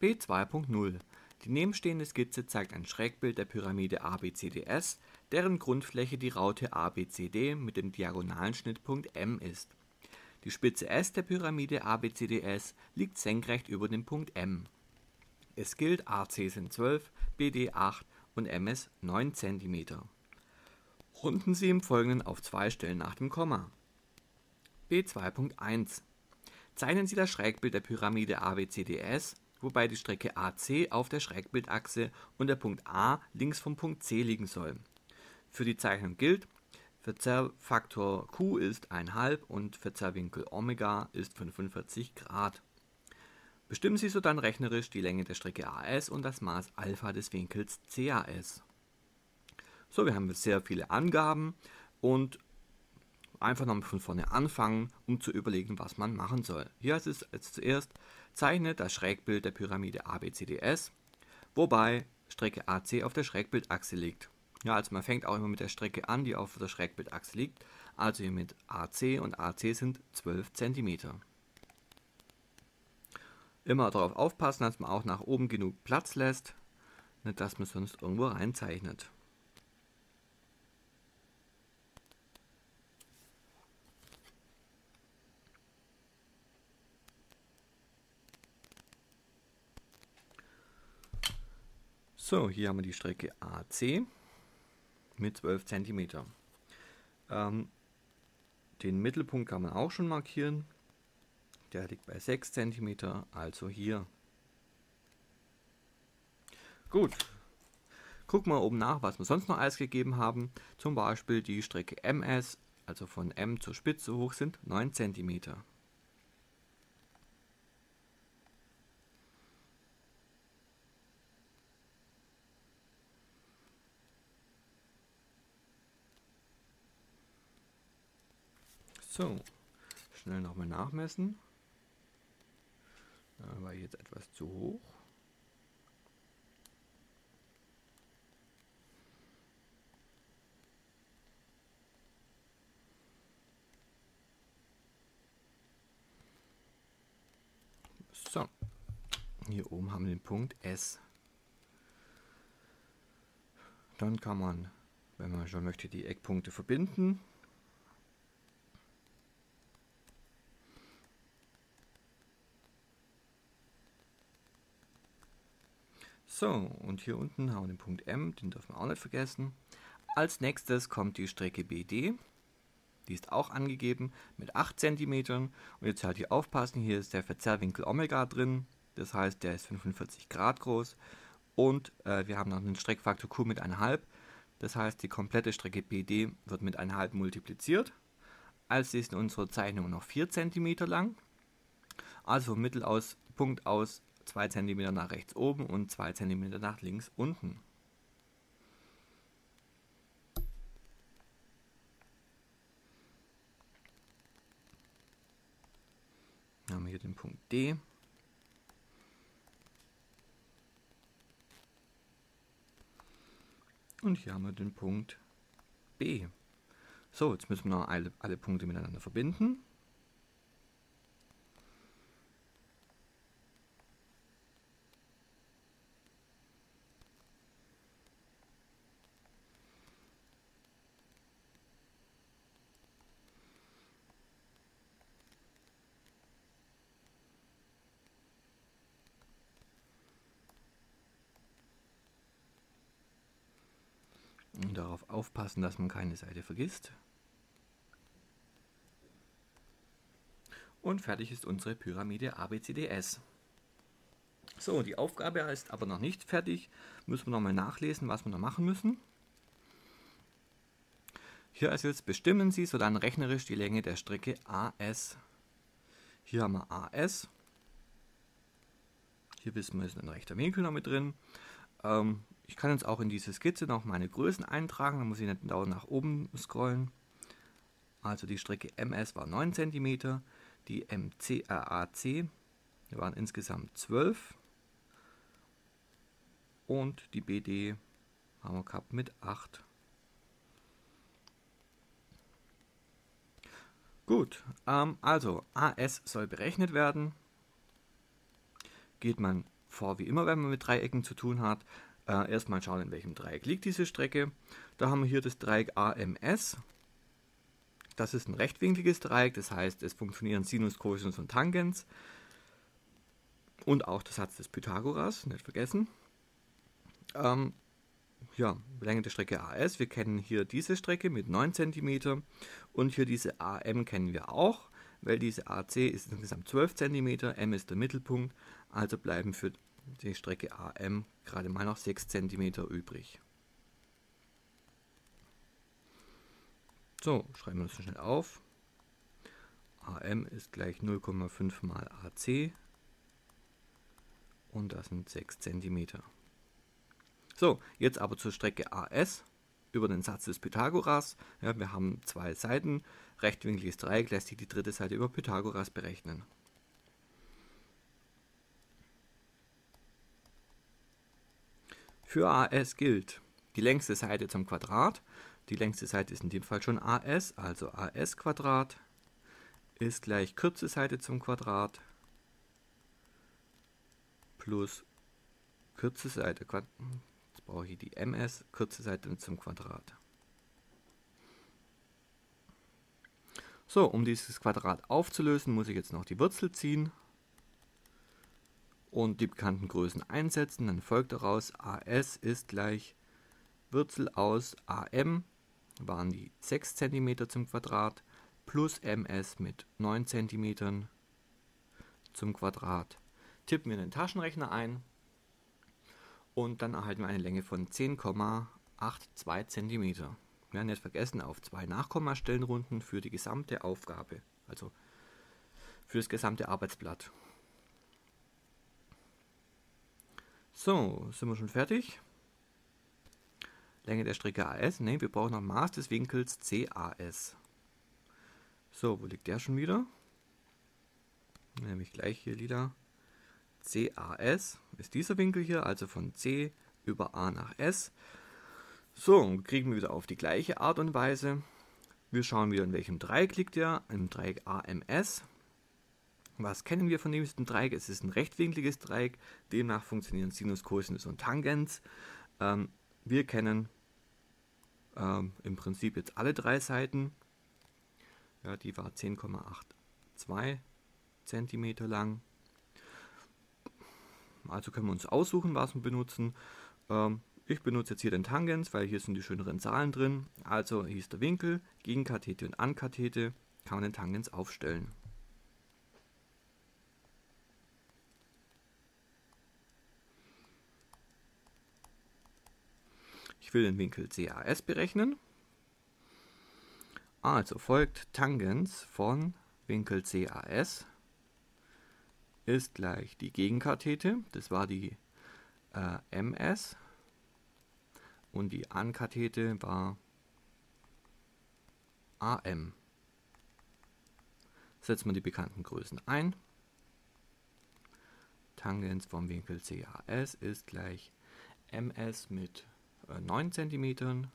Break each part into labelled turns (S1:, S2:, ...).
S1: B2.0 Die nebenstehende Skizze zeigt ein Schrägbild der Pyramide ABCDS, deren Grundfläche die Raute ABCD mit dem diagonalen Schnittpunkt M ist. Die Spitze S der Pyramide ABCDS liegt senkrecht über dem Punkt M. Es gilt AC sind 12, BD 8 und MS 9 cm. Runden Sie im Folgenden auf zwei Stellen nach dem Komma. B2.1 Zeichnen Sie das Schrägbild der Pyramide ABCDS wobei die Strecke AC auf der Schrägbildachse und der Punkt A links vom Punkt C liegen soll. Für die Zeichnung gilt, Verzerrfaktor Q ist 1,5 und Verzerrwinkel Omega ist 45 Grad. Bestimmen Sie sodann rechnerisch die Länge der Strecke AS und das Maß Alpha des Winkels CAS. So, wir haben sehr viele Angaben und einfach nochmal von vorne anfangen, um zu überlegen, was man machen soll. Hier ist es als zuerst Zeichne das Schrägbild der Pyramide ABCDS, wobei Strecke AC auf der Schrägbildachse liegt. Ja, also man fängt auch immer mit der Strecke an, die auf der Schrägbildachse liegt. Also hier mit AC und AC sind 12 cm. Immer darauf aufpassen, dass man auch nach oben genug Platz lässt, nicht dass man sonst irgendwo reinzeichnet. So, hier haben wir die Strecke AC mit 12 cm. Ähm, den Mittelpunkt kann man auch schon markieren. Der liegt bei 6 cm, also hier. Gut. Gucken wir oben nach, was wir sonst noch alles gegeben haben. Zum Beispiel die Strecke MS, also von M zur Spitze hoch sind 9 cm. So, schnell nochmal nachmessen. Da war jetzt etwas zu hoch. So, hier oben haben wir den Punkt S. Dann kann man, wenn man schon möchte, die Eckpunkte verbinden. So, und hier unten haben wir den Punkt M, den dürfen wir auch nicht vergessen. Als nächstes kommt die Strecke BD. Die ist auch angegeben mit 8 cm. Und jetzt halt hier aufpassen, hier ist der Verzerrwinkel Omega drin. Das heißt, der ist 45 Grad groß. Und äh, wir haben noch einen Streckfaktor Q mit 1,5. Das heißt, die komplette Strecke BD wird mit 1,5 multipliziert. Als ist unsere Zeichnung noch 4 cm lang. Also vom Mittelaspunkt aus 2 cm nach rechts oben und 2 cm nach links unten. Dann haben wir hier den Punkt D. Und hier haben wir den Punkt B. So, jetzt müssen wir noch alle, alle Punkte miteinander verbinden. Darauf aufpassen, dass man keine Seite vergisst. Und fertig ist unsere Pyramide ABCDS. So, die Aufgabe ist aber noch nicht fertig. Müssen wir nochmal nachlesen, was wir noch machen müssen. Hier ist jetzt bestimmen Sie sodann rechnerisch die Länge der Strecke AS. Hier haben wir AS. Hier wissen wir, ist ein rechter Winkel noch mit drin. Ähm, ich kann jetzt auch in diese Skizze noch meine Größen eintragen, dann muss ich nicht dauernd nach oben scrollen. Also die Strecke MS war 9 cm, die MC, äh, AC waren insgesamt 12 und die BD haben wir gehabt mit 8. Gut, ähm, also AS soll berechnet werden. Geht man vor wie immer, wenn man mit Dreiecken zu tun hat. Äh, erstmal schauen, in welchem Dreieck liegt diese Strecke. Da haben wir hier das Dreieck AMS. Das ist ein rechtwinkliges Dreieck, das heißt, es funktionieren Sinus, Cosinus und Tangens. Und auch der Satz des Pythagoras, nicht vergessen. Ähm, ja, Länge der Strecke AS. Wir kennen hier diese Strecke mit 9 cm und hier diese AM kennen wir auch, weil diese AC ist insgesamt 12 cm, M ist der Mittelpunkt, also bleiben für die Strecke AM gerade mal noch 6 cm übrig. So, schreiben wir das schnell auf. AM ist gleich 0,5 mal AC und das sind 6 cm. So, jetzt aber zur Strecke AS über den Satz des Pythagoras. Ja, wir haben zwei Seiten, rechtwinkliges Dreieck lässt sich die dritte Seite über Pythagoras berechnen. Für AS gilt die längste Seite zum Quadrat. Die längste Seite ist in dem Fall schon AS, also AS Quadrat ist gleich kürzeste Seite zum Quadrat plus kürzeste Seite, jetzt brauche ich die ms, kürzeste Seite zum Quadrat. So, um dieses Quadrat aufzulösen, muss ich jetzt noch die Wurzel ziehen und die bekannten Größen einsetzen. Dann folgt daraus, AS ist gleich Wurzel aus AM, waren die 6 cm zum Quadrat, plus MS mit 9 cm zum Quadrat. Tippen wir den Taschenrechner ein und dann erhalten wir eine Länge von 10,82 cm. Wir werden nicht vergessen, auf zwei Nachkommastellen runden für die gesamte Aufgabe, also für das gesamte Arbeitsblatt. So, sind wir schon fertig? Länge der Strecke AS, ne, wir brauchen noch Maß des Winkels CAS. So, wo liegt der schon wieder? Nämlich gleich hier lila. CAS ist dieser Winkel hier, also von C über A nach S. So, kriegen wir wieder auf die gleiche Art und Weise. Wir schauen wieder, in welchem Dreieck liegt er. Im Dreieck AMS. Was kennen wir von diesem Dreieck? Es ist ein rechtwinkliges Dreieck. Demnach funktionieren Sinus, Cosinus und Tangens. Ähm, wir kennen ähm, im Prinzip jetzt alle drei Seiten. Ja, die war 10,82 cm lang. Also können wir uns aussuchen, was wir benutzen. Ähm, ich benutze jetzt hier den Tangens, weil hier sind die schöneren Zahlen drin. Also hier ist der Winkel, Gegenkathete und Ankathete. Kann man den Tangens aufstellen. Ich will den Winkel CAS berechnen. Also folgt Tangens von Winkel CAS ist gleich die Gegenkathete, das war die äh, MS und die Ankathete war AM. Setzen wir die bekannten Größen ein. Tangens vom Winkel CAS ist gleich MS mit 9 cm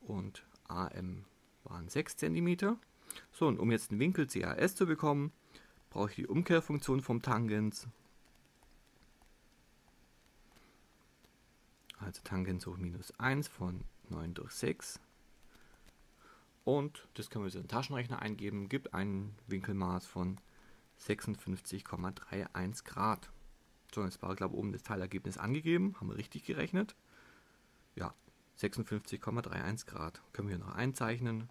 S1: und AM waren 6 cm. So, und um jetzt einen Winkel CAS zu bekommen, brauche ich die Umkehrfunktion vom Tangens. Also Tangens hoch minus 1 von 9 durch 6. Und das können wir in den Taschenrechner eingeben, gibt ein Winkelmaß von 56,31 Grad. So, jetzt war, glaube ich, oben das Teilergebnis angegeben. Haben wir richtig gerechnet? Ja, 56,31 Grad. Können wir hier noch einzeichnen.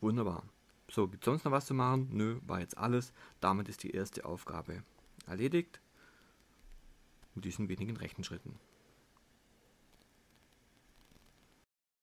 S1: Wunderbar. So, gibt es sonst noch was zu machen? Nö, war jetzt alles. Damit ist die erste Aufgabe erledigt. Mit diesen wenigen Rechenschritten.